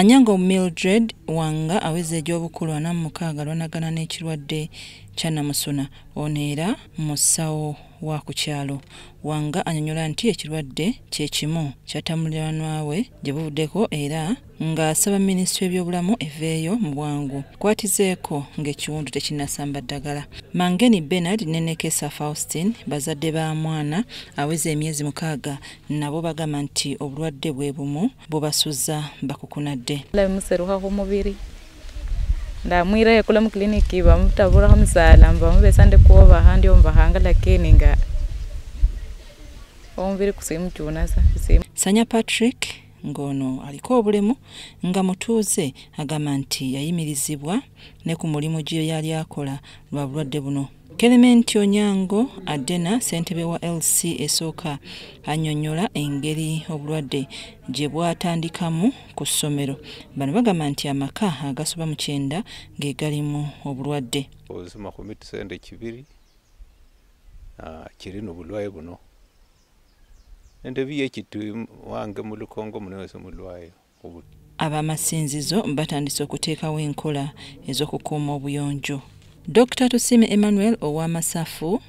anyango mildred wanga aweza egy'obukulu ana mu mukaaga lwanagana n'ekirwadde kya namusuna ono era musawo wa ku kyalo. Wanga anyonyola nti ekirwadde kyekimu kyatamulirwanwa we gye buvuddeko era ng'asaba minisitule y'ebyobulamu eveeyo mu bwangu kwatizeeko ng'ekiwundu tekinnasamba ddagala. Mangeni benard ne nekesa faustin bazadde ba mwana aweza emyezi mukaaga nabo bagamba nti obulwadde bwe bumu bubasuza bakukunadde. Museruha khumubiri ndamwirayo kula mukliniki vamutaburaho musala mvamuvesa ndikuovaha ndio mvahanga lakini nga omviri kusimuchuna sa sanya patrick. Ng'ono aliko obulemu nga mutuuze agamba nti yayimirizibwa ne ku mulimu gye yali akola lwa bulwadde buno. Kelementi onyango adena ssentebe wa lc esooka annyonnyola engeri obulwadde gye bwatandikamu ku ssomero. Bano bagamba nti amaka agasoba mu kyenda ge galimu obulwadde ozi makumi tusende kibiri kiri nobulwaye buno ende biye kitu wange mu lukongo muno wese mulwayo ab'amasinzizo batandise okuteekawo enkola ez'okukuuma obuyonjo. Dr tusime emmanuel ow'amasafu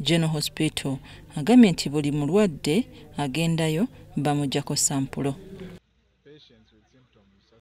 general hospital agambye nti buli mulwadde agendayo bamugjako sampulo